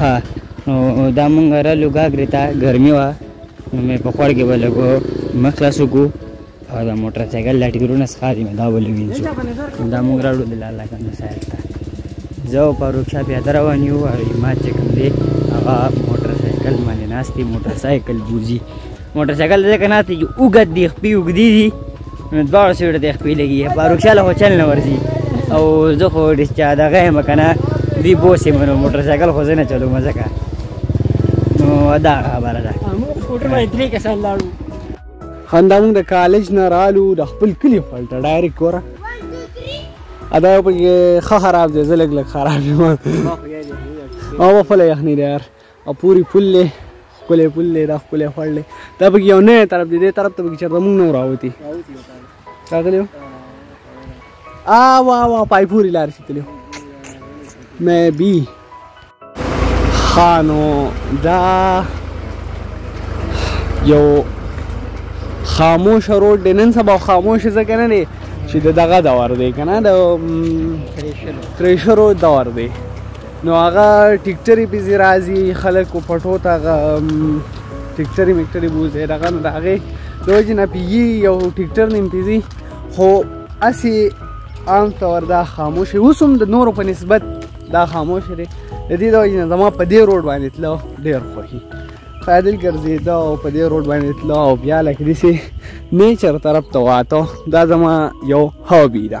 ها نو دا مونږ رالو ګاګرې ته ګرمي وه نو مې په خوړ کې به لږ مخ خلاص وکړو او د موټر سایکل دا ټکرونه څخه دي دا به لږ وینځو دا مونږ راوړو د لالا کنه سایډ ته زه او فاروق شاه پیاده روان یو او عماد چې کوم دی هغه موټر سایکل باندې ناست دی موټر سایکل بوځي موټرسایکل ته ځکه ناست چې اوږد دي خپې اوږدې دي نو دواړو سیټو ته یې خپې لګي په رکشا له خو چل نه ورځي او زه خو چا دغه یم که نه دوی بوس یم نو موټرسایکل خو زه نه چلوم ځکه نو دا خبره ده همدا موږ د کالج نه رالو د خپل کلي خپل ته ډایرکټ وره ادا یو پکې ښه خراب دی زه لږ لږ خراب یم ما خپله یخني دی یار اپوري پل دی ښکلی پل دی دا ښکلی خوړ دی دا پکې یو نوی طرف دی دې طرف ته پکې چېرته موږ نه راوتي راغلی یو آ وا وا پای پورې لارې ختلی مې بي ښه نو دا یو خاموش روډ دی نن سبا خاموش ځکه نه دی چې د دغه دور دی که نه د تریشرو دور دی نو هغه ټیکټرې پسې راځي خلک پټو ته هغه ټیکټرې میکټرې بوځي دغه نو د هغې د وجې نه پې یي یو ټیکټر نیم پې ځي خو هسې عام طور دا خاموش دی اوس هم د نورو په نسبت دا خاموش دی د دې د وجې نه زما په دې روډ باندې تلو ډېر خوښي پیدل ګرځېده او په دې روډ باندې تلو او بیا لکه داسې نیچر طرف ته واته دا زما یو هابي ده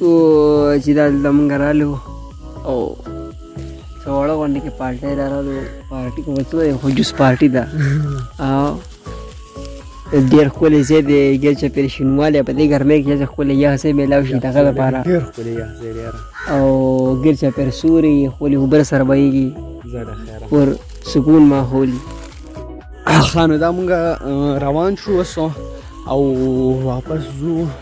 او چې دا دلته مونږ رالو او څه وړه غونډې کې پارټۍ را رالو پارټي کوم څه دی خو جوس پارټي ده او ډېر ښکلی ځای دی ګر چې پرې شینوالی په دې ګرمۍ کې چې ښکلی یخ ځای میلاو شي دغه لپاره ډېر ښکلی یخ ځای دی او ګر چې پرې سوري ښکلي اوبه سره بهیږي پر سکون ماحول خانو دا مونږ روان شو اوس او واپس ځو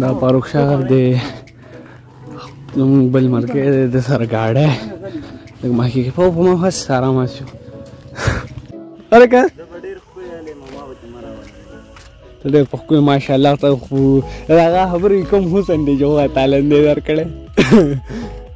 دا فاروق شاه د زموږ بل مرکې د سره ګاډی لږ مخکې په په ما هس آرام شو اره که ته ډېر په ښکلې ماشاءالله ته خو هغه خبرې کوم حسن دی چې هغه تالندې درکړی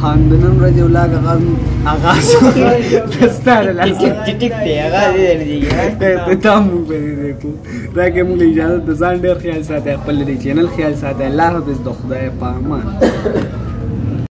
خان د نن ورځې ولاګ آغاز آغاز ستاره لاس ټیک ټیک دی هغه دې دی ته تام مو به دې کو دا کوم له اجازه د ځان ډیر خیال ساته خپل دې چینل خیال ساته الله حافظ د خدای په امان